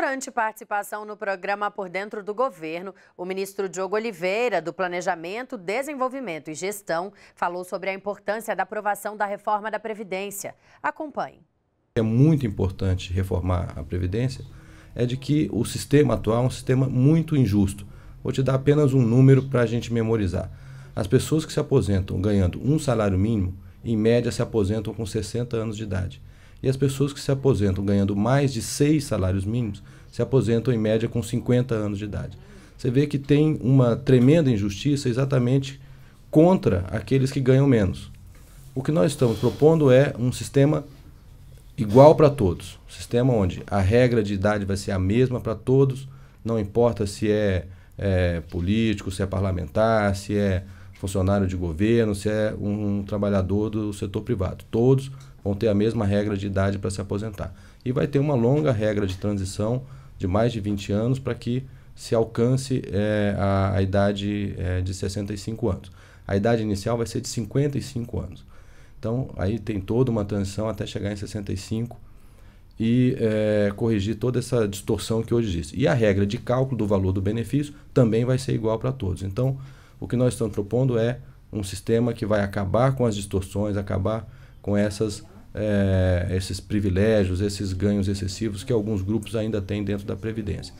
Durante participação no programa Por Dentro do Governo, o ministro Diogo Oliveira, do Planejamento, Desenvolvimento e Gestão, falou sobre a importância da aprovação da reforma da Previdência. Acompanhe. É muito importante reformar a Previdência, é de que o sistema atual é um sistema muito injusto. Vou te dar apenas um número para a gente memorizar. As pessoas que se aposentam ganhando um salário mínimo, em média se aposentam com 60 anos de idade. E as pessoas que se aposentam ganhando mais de seis salários mínimos se aposentam em média com 50 anos de idade. Você vê que tem uma tremenda injustiça exatamente contra aqueles que ganham menos. O que nós estamos propondo é um sistema igual para todos. Um sistema onde a regra de idade vai ser a mesma para todos, não importa se é, é, político, se é parlamentar, se é funcionário de governo, se é um trabalhador do setor privado. Todos vão ter a mesma regra de idade para se aposentar. E vai ter uma longa regra de transição de mais de 20 anos para que se alcance é, a, a, idade é, de 65 anos. A idade inicial vai ser de 55 anos. Então, aí tem toda uma transição até chegar em 65 e é, corrigir toda essa distorção que hoje existe. E a regra de cálculo do valor do benefício também vai ser igual para todos. Então, o que nós estamos propondo é um sistema que vai acabar com as distorções, acabar com essas, é, esses privilégios, esses ganhos excessivos que alguns grupos ainda têm dentro da Previdência.